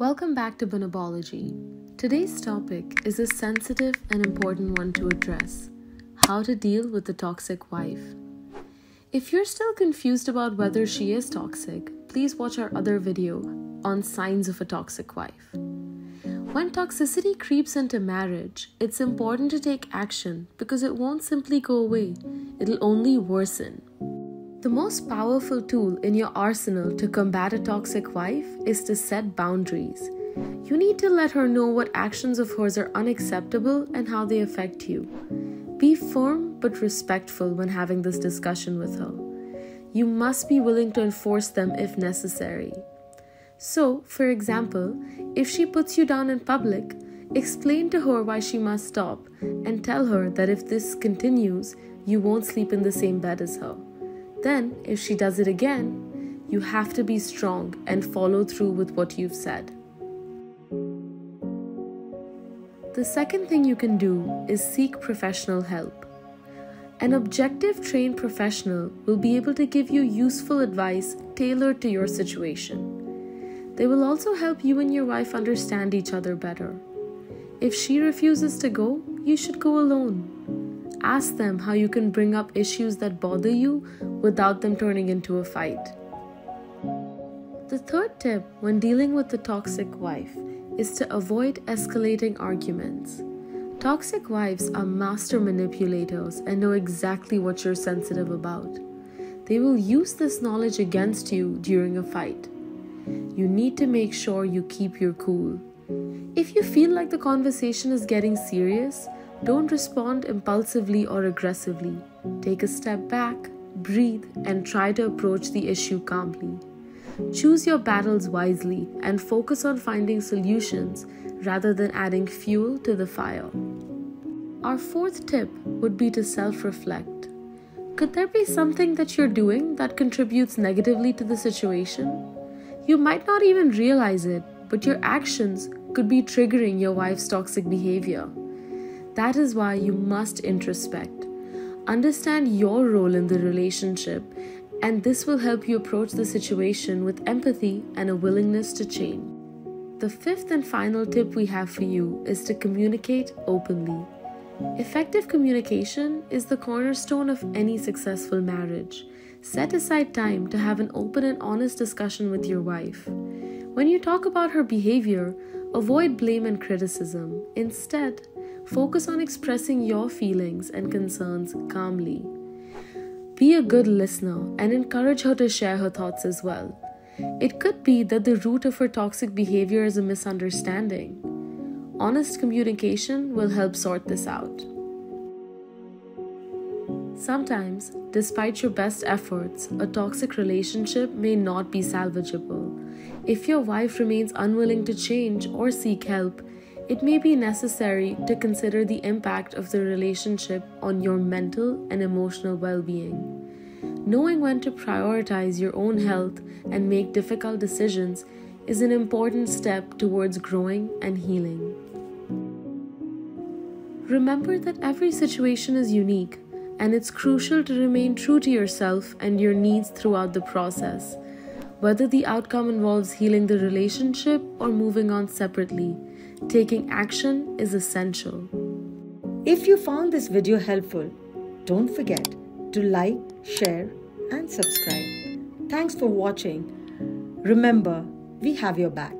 Welcome back to Bonobology. Today's topic is a sensitive and important one to address how to deal with the toxic wife. If you're still confused about whether she is toxic, please watch our other video on signs of a toxic wife. When toxicity creeps into marriage, it's important to take action because it won't simply go away, it'll only worsen. The most powerful tool in your arsenal to combat a toxic wife is to set boundaries. You need to let her know what actions of hers are unacceptable and how they affect you. Be firm but respectful when having this discussion with her. You must be willing to enforce them if necessary. So, for example, if she puts you down in public, explain to her why she must stop and tell her that if this continues, you won't sleep in the same bed as her. Then, if she does it again, you have to be strong and follow through with what you've said. The second thing you can do is seek professional help. An objective trained professional will be able to give you useful advice tailored to your situation. They will also help you and your wife understand each other better. If she refuses to go, you should go alone. Ask them how you can bring up issues that bother you without them turning into a fight. The third tip when dealing with the toxic wife is to avoid escalating arguments. Toxic wives are master manipulators and know exactly what you're sensitive about. They will use this knowledge against you during a fight. You need to make sure you keep your cool. If you feel like the conversation is getting serious, don't respond impulsively or aggressively. Take a step back, breathe, and try to approach the issue calmly. Choose your battles wisely and focus on finding solutions rather than adding fuel to the fire. Our fourth tip would be to self reflect. Could there be something that you're doing that contributes negatively to the situation? You might not even realize it, but your actions could be triggering your wife's toxic behavior. That is why you must introspect. Understand your role in the relationship, and this will help you approach the situation with empathy and a willingness to change. The fifth and final tip we have for you is to communicate openly. Effective communication is the cornerstone of any successful marriage. Set aside time to have an open and honest discussion with your wife. When you talk about her behavior, avoid blame and criticism. Instead, Focus on expressing your feelings and concerns calmly. Be a good listener and encourage her to share her thoughts as well. It could be that the root of her toxic behavior is a misunderstanding. Honest communication will help sort this out. Sometimes, despite your best efforts, a toxic relationship may not be salvageable. If your wife remains unwilling to change or seek help, it may be necessary to consider the impact of the relationship on your mental and emotional well being. Knowing when to prioritize your own health and make difficult decisions is an important step towards growing and healing. Remember that every situation is unique, and it's crucial to remain true to yourself and your needs throughout the process. Whether the outcome involves healing the relationship or moving on separately, taking action is essential. If you found this video helpful, don't forget to like, share, and subscribe. Thanks for watching. Remember, we have your back.